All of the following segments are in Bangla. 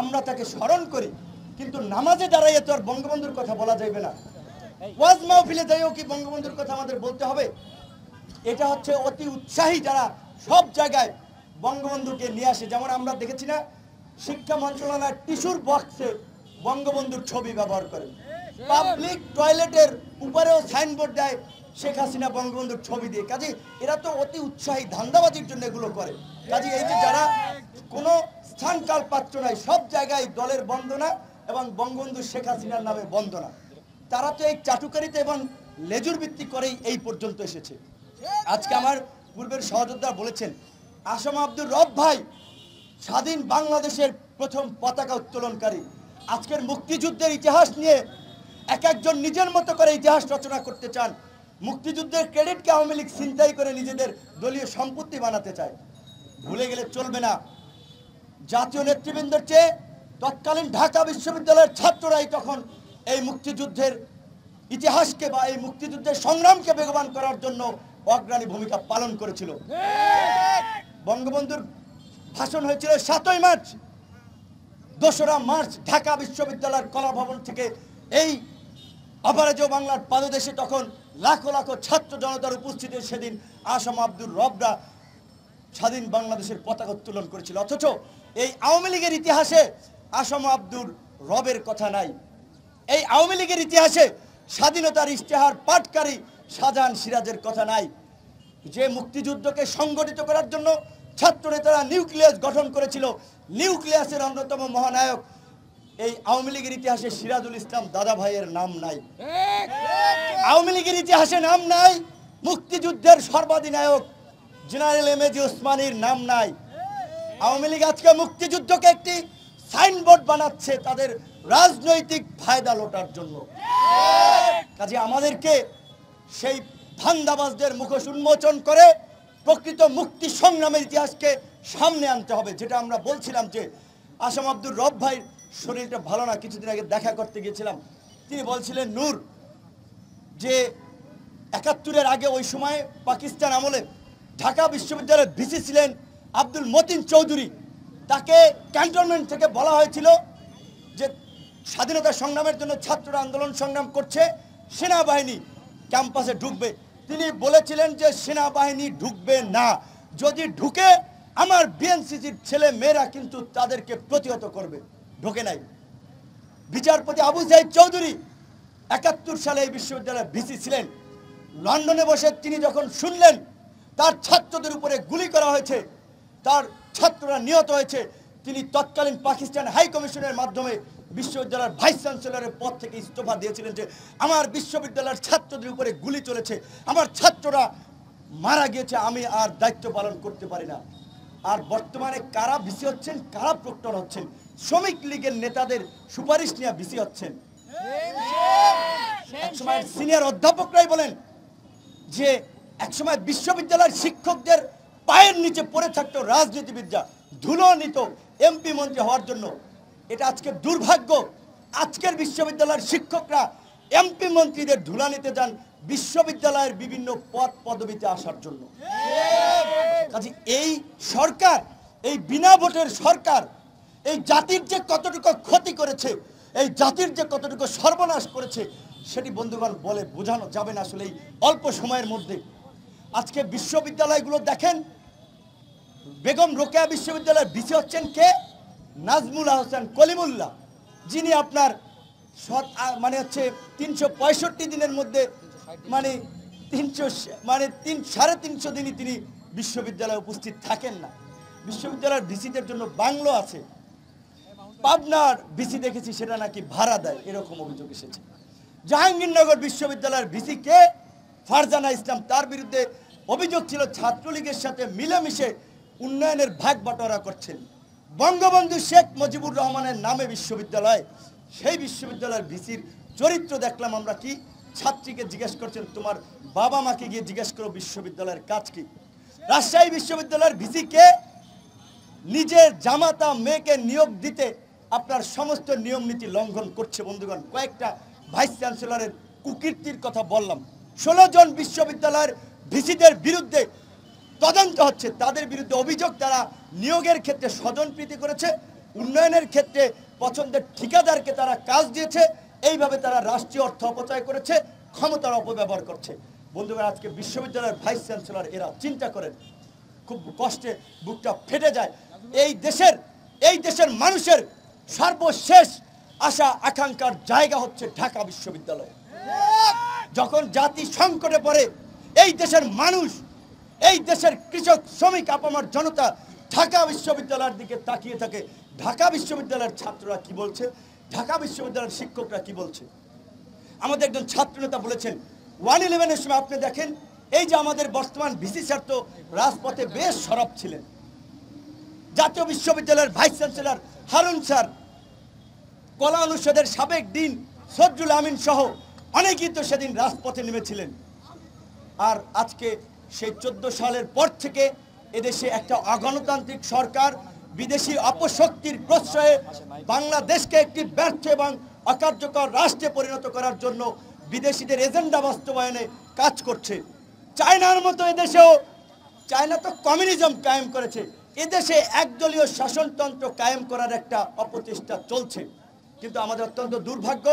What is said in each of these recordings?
আমরা তাকে স্মরণ করি। কিন্তু নামাজে দাঁড়াইয়ে তো আর বঙ্গবন্ধুর কথা বলা যাবে না। ওয়াজ মাহফিলে যাইও কি বঙ্গবন্ধুর কথা আমাদের বলতে হবে? এটা হচ্ছে অতি উৎসাহী যারা সব জায়গায় বঙ্গবন্ধুকে নিয়ে আসে। যেমন আমরা দেখেছি না, শিক্ষা মন্ত্রণালয়ের টিস্যুর বক্সে বঙ্গবন্ধুর ছবি ব্যবহার করে। পাবলিক টয়লেটের উপরেও সাইনবোর্ড দেয় শেখ হাসিনা বঙ্গবন্ধুর ছবি দিয়ে। কাজে এরা তো অতি উৎসাহী, ধান্দাবাজির জন্য এগুলো করে। কাজে এই যে যারা কোনো স্থানকাল পাত্র নাই, সব জায়গায় দলের বন্দনা এবং বঙ্গবন্ধু শেখ হাসিনার নামে বন্দনা। তারা তো এই চাটুকারিতে এবং লেজুর ভিত্তি করেই এই পর্যন্ত এসেছে। আজকে আমার পূর্বের সহযোদ্ধা বলেছেন, আসম আব্দুর রব ভাই, স্বাধীন বাংলাদেশের প্রথম পতাকা উত্তোলনকারী। আজকের মুক্তিযুদ্ধের ইতিহাস নিয়ে এক একজন নিজের মতো করে ইতিহাস রচনা করতে চান। মুক্তিযুদ্ধের ক্রেডিটকে আওয়ামী লীগ ছিনতাই করে নিজেদের দলীয় সম্পত্তি বানাতে চায়। ভুলে গেলে চলবে না। জাতীয় নেতৃবৃন্দের চেয়ে তৎকালীন ঢাকা বিশ্ববিদ্যালয়ের ছাত্ররাই তখন এই মুক্তিযুদ্ধের ইতিহাসকে বা এই মুক্তিযুদ্ধের সংগ্রামকে বেগবান করার জন্য অগ্রণী ভূমিকা পালন করেছিল। বঙ্গবন্ধুর ভাষণ হয়েছিল সাতই মার্চ, দোসরা মার্চ ঢাকা বিশ্ববিদ্যালয়ের কলা ভবন থেকে। এই অপরাজয় বাংলার পাদদেশে তখন লাখো লাখো ছাত্র জনতার উপস্থিতি সেদিন আসাম আব্দুর রবরা স্বাধীন বাংলাদেশের পতাকা উত্তোলন করেছিল। অথচ এই আওয়ামী লীগের ইতিহাসে আসম আব্দুর রবের কথা নাই। এই আওয়ামী লীগের ইতিহাসে স্বাধীনতার ইশতেহার পাটকারী শাহজাহান সিরাজের কথা নাই। যে মুক্তিযুদ্ধকে সংগঠিত করার জন্য ছাত্র নেতারা নিউক্লিয়াস গঠন করেছিল, নিউক্লিয়াসের অন্যতম মহানায়ক। এই আওয়ামী লীগের ইতিহাসে সিরাজুল ইসলাম দাদা ভাইয়ের নাম নাই। আওয়ামী লীগের ইতিহাসে নাম নাই, মুক্তিযুদ্ধের সর্বাধিনায়ক জেনারেল এম এজি ওসমানীর নাম নাই। আওয়ামী লীগ আজকে মুক্তিযুদ্ধকে একটি সাইনবোর্ড বানাচ্ছে তাদের রাজনৈতিক ফায়দা লোটার জন্য। কাজে আমাদেরকে সেই ধান্দাবাজদের মুখোশ উন্মোচন করে প্রকৃত মুক্তি সংগ্রামের ইতিহাসকে সামনে আনতে হবে, যেটা আমরা বলছিলাম যে আসাম আব্দুর রব ভাই শরীরটা ভালো না, কিছুদিন আগে দেখা করতে গিয়েছিলাম। তিনি বলছিলেন, নূর, যে একাত্তরের আগে ওই সময় পাকিস্তান আমলে ঢাকা বিশ্ববিদ্যালয়ের ভিসি ছিলেন আব্দুল মতিন চৌধুরী, তাকে ক্যান্টনমেন্ট থেকে বলা হয়েছিল যে স্বাধীনতা সংগ্রামের জন্য ছাত্ররা আন্দোলন সংগ্রাম করছে, সেনাবাহিনী ক্যাম্পাসে ঢুকবে। তিনি বলেছিলেন যে সেনাবাহিনী ঢুকবে না। যদি ঢুকে, আমার বিএনসিসির ছেলে মেয়েরা কিন্তু তাদেরকে প্রতিহত করবে। ঢোকে নাই। বিচারপতি আবু জাহিদ চৌধুরী একাত্তর সালে এই বিশ্ববিদ্যালয়ের ভিসি ছিলেন। লন্ডনে বসে তিনি যখন শুনলেন, তার ছাত্রদের উপরে গুলি করা হয়েছে তার ছাত্ররা নিহত হয়েছে। তিনি তৎকালীন পাকিস্তান হাই কমিশনের মাধ্যমে বিশ্ববিদ্যালয়ের ভাইস চ্যান্সেলরের পদ থেকে ইস্তফা দিয়েছিলেন যে আমার বিশ্ববিদ্যালয়ের ছাত্রদের উপরে গুলি চলেছে আমার ছাত্ররা মারা গিয়েছে আমি আর দায়িত্ব পালন করতে পারি না। আর বর্তমানে কারা ভিসি হচ্ছেন কারা প্রক্টর হচ্ছেন? শ্রমিক লীগের নেতাদের সুপারিশ নিয়ে ভিসি হচ্ছেন। একসময় সিনিয়র অধ্যাপকরাই বলেন যে একসময় বিশ্ববিদ্যালয়ের শিক্ষকদের পায়ের নিচে পড়ে থাকতো রাজনীতিবিদরা, ধুলো নিত এমপি মন্ত্রী হওয়ার জন্য। এটা আজকে দুর্ভাগ্য। আজকের বিশ্ববিদ্যালয়ের শিক্ষকরা এমপি মন্ত্রীদের ধুলা নিতে যান বিশ্ববিদ্যালয়ের বিভিন্ন পদ পদবিতে আসার জন্য। কাজে এই সরকার, এই বিনা ভোটের সরকার, এই জাতির যে কতটুকু ক্ষতি করেছে, এই জাতির যে কতটুকু সর্বনাশ করেছে, সেটি বন্ধুগণ বলে বোঝানো যাবে না আসলে এই অল্প সময়ের মধ্যে। আজকে বিশ্ববিদ্যালয়গুলো দেখেন বেগম রোকেয়া বিশ্ববিদ্যালয়ের ভিসি হচ্ছেন কে? নাজমুল হোসেন কলিমুল্লাহ। যিনি আপনার মানে হচ্ছে তিনশো পঁয়ষট্টি দিনের মধ্যে মানে তিনশো মানে তিন, সাড়ে তিনশো দিনই তিনি বিশ্ববিদ্যালয়ে উপস্থিত থাকেন না। বিশ্ববিদ্যালয়ের ভিসিদের জন্য বাংলো আছে। পাবনার ভিসি দেখেছি, সেটা নাকি ভাড়া দেয়, এরকম অভিযোগ এসেছে। জাহাঙ্গীরনগর বিশ্ববিদ্যালয়ের ভিসি কে? ফারজানা ইসলাম, তার বিরুদ্ধে অভিযোগ ছিল, ছাত্রলীগের সাথে মিলেমিশে উন্নয়নের ভাগ বাটোয়ারা করছেন। বঙ্গবন্ধু শেখ মুজিবুর রহমানের নামে বিশ্ববিদ্যালয়, সেই বিশ্ববিদ্যালয়ের ভিসির চরিত্র দেখলাম আমরা কি? ছাত্রীকে জিজ্ঞেস করছেন, তোমার বাবা মাকে গিয়ে জিজ্ঞেস করো বিশ্ববিদ্যালয়ের কাজ কি? রাজশাহী বিশ্ববিদ্যালয়ের ভিসি কে? নিজের জামাতা মেয়েকে নিয়োগ দিতে আপনার সমস্ত নিয়ম নীতি লঙ্ঘন করছে বন্ধুগণ। কয়েকটা ভাইস চ্যান্সেলরের কুকীর্তির কথা বললাম। ষোলো জন বিশ্ববিদ্যালয়ের ভিসিদের বিরুদ্ধে তদন্ত হচ্ছে। তাদের বিরুদ্ধে অভিযোগ তারা নিয়োগের ক্ষেত্রে স্বজনপ্রীতি করেছে, উন্নয়নের ক্ষেত্রে পছন্দের ঠিকাদারকে তারা কাজ দিয়েছে, এইভাবে তারা রাষ্ট্রীয় অর্থ অপচয় করেছে, ক্ষমতার অপব্যবহার করছে। বন্ধুরা আজকে বিশ্ববিদ্যালয়ের ভাইস চ্যান্সেলর এরা চিন্তা করেন, খুব কষ্টে বুকটা ফেটে যায়। এই দেশের এই দেশের মানুষের সর্বশেষ আশা, আকাঙ্ক্ষার জায়গা হচ্ছে ঢাকা বিশ্ববিদ্যালয়। যখন জাতি সংকটে পড়ে, এই দেশের মানুষ এই দেশের কৃষক, শ্রমিক, আপামার জনতা ঢাকা বিশ্ববিদ্যালয়ের দিকে তাকিয়ে থাকে। ঢাকা বিশ্ববিদ্যালয়ের ছাত্ররা কি বলছে? ঢাকা বিশ্ববিদ্যালয়ের শিক্ষকরা কি বলছে? আমাদের একজন ছাত্রনেতা বলেছেন, ওয়ান ইলেভেনের সময় আপনি দেখেন, এই যে আমাদের বর্তমান ভিসি স্যার তো রাজপথে বেশ সরব ছিলেন। জাতীয় বিশ্ববিদ্যালয়ের ভাইস চ্যান্সেলর হারুন স্যার, কলা অনুষদের সাবেক ডিন সজ্জুল আমিন সহ অনেকেই তো সেদিন রাজপথে নেমেছিলেন। আর আজকে সেই চোদ্দ সালের পর থেকে এদেশে একটা অগণতান্ত্রিক সরকার, বিদেশি অপশক্তির প্রশ্রয়ে বাংলাদেশকে একটি ব্যর্থ এবং অকার্যকর রাষ্ট্রে পরিণত করার জন্য বিদেশিদের এজেন্ডা বাস্তবায়নে কাজ করছে। চায়নার মতো এদেশেও, চায়না তো কমিউনিজম কায়েম করেছে, এদেশে একদলীয় শাসনতন্ত্র কায়েম করার একটা অপচেষ্টা চলছে। কিন্তু আমাদের অত্যন্ত দুর্ভাগ্য,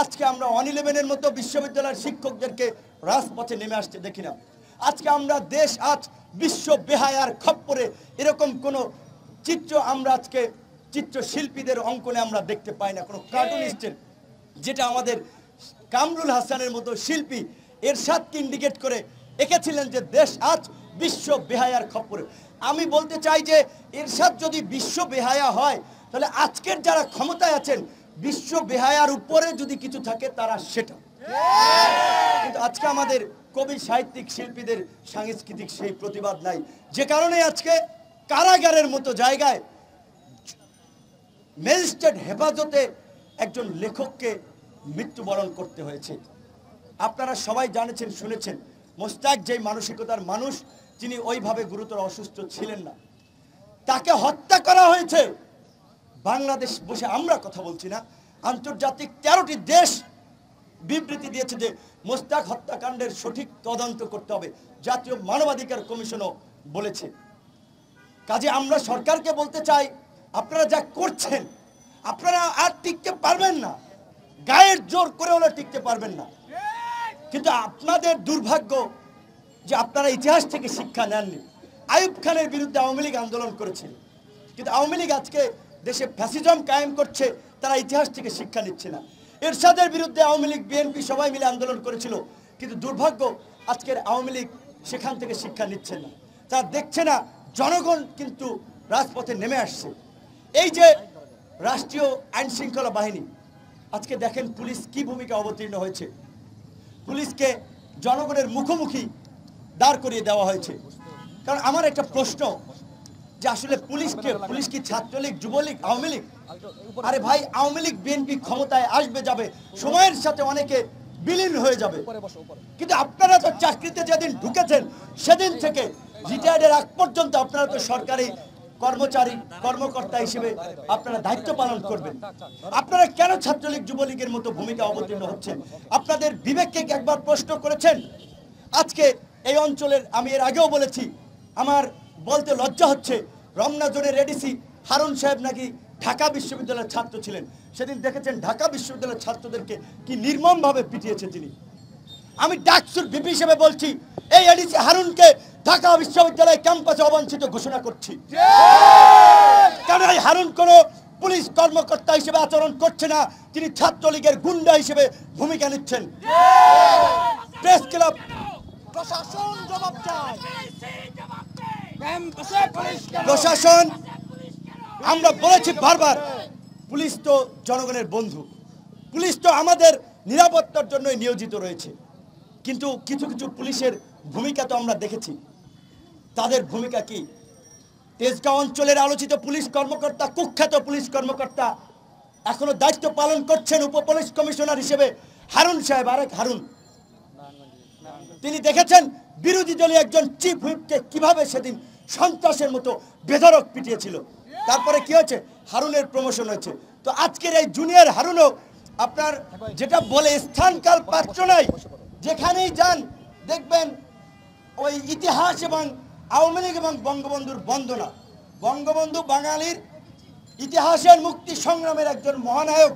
আজকে আমরা ওয়ান ইলেভেনের মতো বিশ্ববিদ্যালয়ের শিক্ষকদেরকে রাজপথে নেমে আসতে দেখি না। আজকে আমরা দেশ আজ বিশ্ব বেহায়ার খপ্পরে। এরকম কোনো চিত্র আমরা আজকে চিত্রশিল্পীদের অঙ্কনে আমরা দেখতে পাই না। কোনো কার্টুনিস্টের যেটা আমাদের কামরুল হাসানের মতো শিল্পী এরশাদকে ইন্ডিকেট করে এঁকেছিলেন যে দেশ আজ বিশ্ব বেহায়ার খপ্পরে। আমি বলতে চাই যে এরশাদ যদি বিশ্ব বেহায়া হয় তাহলে আজকের যারা ক্ষমতায় আছেন বিশ্ব বেহায়ার উপরে যদি কিছু থাকে তারা সেটা। কিন্তু আজকে আমাদের কবি, সাহিত্যিক, শিল্পীদের সাংস্কৃতিক সেই প্রতিবাদ নাই। যে কারণে আজকে কারাগারের মতো জায়গায় ম্যাজিস্ট্রেট হেফাজতে একজন লেখককে মৃত্যুবরণ করতে হয়েছে। আপনারা সবাই জানেছেন, শুনেছেন, মোস্তাক যেই মানসিকতার মানুষ তিনি ওইভাবে গুরুতর অসুস্থ ছিলেন না। তাকে হত্যা করা হয়েছে। বাংলাদেশ বসে আমরা কথা বলছি না। আন্তর্জাতিক তেরোটি দেশ বিবৃতি দিয়েছে যে মোস্তাক হত্যাকাণ্ডের সঠিক তদন্ত করতে হবে। জাতীয় মানবাধিকার কমিশনও বলেছে। কাজে আমরা সরকারকে বলতে চাই, আপনারা যা করছেন, আপনারা আর টিকতে পারবেন না। গায়ের জোর করে হলে টিকতে পারবেন না। কিন্তু আপনাদের দুর্ভাগ্য যে আপনারা ইতিহাস থেকে শিক্ষা নেননি। আয়ুব খানের বিরুদ্ধে আওয়ামী লীগ আন্দোলন করেছিল কিন্তু আওয়ামী লীগ আজকে দেশে ফ্যাসিজম কায়েম করছে, তারা ইতিহাস থেকে শিক্ষা নিচ্ছে না। এরশাদের বিরুদ্ধে আওয়ামী লীগ, বিএনপি সবাই মিলে আন্দোলন করেছিল। কিন্তু দুর্ভাগ্য, আজকের আওয়ামী লীগ সেখান থেকে শিক্ষা নিচ্ছে না। তারা দেখছে না, জনগণ কিন্তু রাজপথে নেমে আসছে। এই যে রাষ্ট্রীয় আইন শৃঙ্খলা বাহিনী, আজকে দেখেন পুলিশ কি ভূমিকা অবতীর্ণ হয়েছে। পুলিশকে জনগণের মুখোমুখি দাঁড় করিয়ে দেওয়া হয়েছে। কারণ আমার একটা প্রশ্ন যে আসলে পুলিশকে পুলিশ কি ছাত্রলীগ যুবলীগ আওয়ামী লীগ? আরে ভাই আওয়ামী লীগ বিএনপি ক্ষমতায় আসবে যাবে। সময়ের সাথে অনেকে বিলীন হয়ে যাবে। কিন্তু আপনারা তো চাকরিতে যেদিন ঢুকেছেন সেদিন থেকে রিটায়ার্ডের আগ পর্যন্ত আপনারা তো সরকারি কর্মচারী কর্মকর্তা হিসেবে আপনারা দায়িত্ব পালন করবেন। আপনারা কেন ছাত্রলীগ যুবলীগের মতো ভূমিকা অবতীর্ণ হচ্ছেন? আপনাদের বিবেককে একবার প্রশ্ন করেছেন? আজকে এই অঞ্চলের আমি এর আগেও বলেছি আমার বলতে লজ্জা হচ্ছে। রমনা জোনের এডিসি হারুন সাহেব নাকি ঢাকা বিশ্ববিদ্যালয়ের ছাত্র ছিলেন। সেদিন দেখেছেন ঢাকা বিশ্ববিদ্যালয়ের ছাত্রদেরকে কি নির্মমভাবে পিটিয়েছে তিনি। আমি ডাকসুর ভিপি হিসেবে বলছি এই এডিসি হারুনকে ঢাকা বিশ্ববিদ্যালয় ক্যাম্পাসে অবাঞ্ছিত ঘোষণা করছি। কারণ এই হারুন কোনো পুলিশ কর্মকর্তা হিসেবে আচরণ করছে না তিনি ছাত্রলীগের গুন্ডা হিসেবে ভূমিকা নিচ্ছেন। প্রেস ক্লাব প্রশাসন জবাব চায়? প্রশাসন, আমরা বলেছি বারবার, পুলিশ তো জনগণের বন্ধু। পুলিশ তো আমাদের নিরাপত্তার জন্যই নিয়োজিত রয়েছে। কিন্তু কিছু কিছু পুলিশের ভূমিকা তো আমরা দেখেছি। তাদের ভূমিকা কি? তেজগাঁও অঞ্চলের আলোচিত পুলিশ কর্মকর্তা, কুখ্যাত পুলিশ কর্মকর্তা, এখনও দায়িত্ব পালন করছেন উপ পুলিশ কমিশনার হিসেবে হারুন সাহেব, আরেক হারুন। তিনি দেখেছেন বিরোধী দলীয় একজন চিফ হুইপকে কীভাবে সেদিন সন্ত্রাসের মতো বেধরক পিটিয়েছিল। তারপরে কি হয়েছে? হারুনের প্রমোশন হয়েছে। তো আজকের এই জুনিয়র হারুনও আপনার যেটা বলে স্থানকাল পাত্র নাই, যেখানেই যান, দেখবেন ওই ইতিহাস এবং আওয়ামী লীগ এবং বঙ্গবন্ধুর বন্দনা। বঙ্গবন্ধু বাঙালির ইতিহাসের মুক্তি সংগ্রামের একজন মহানায়ক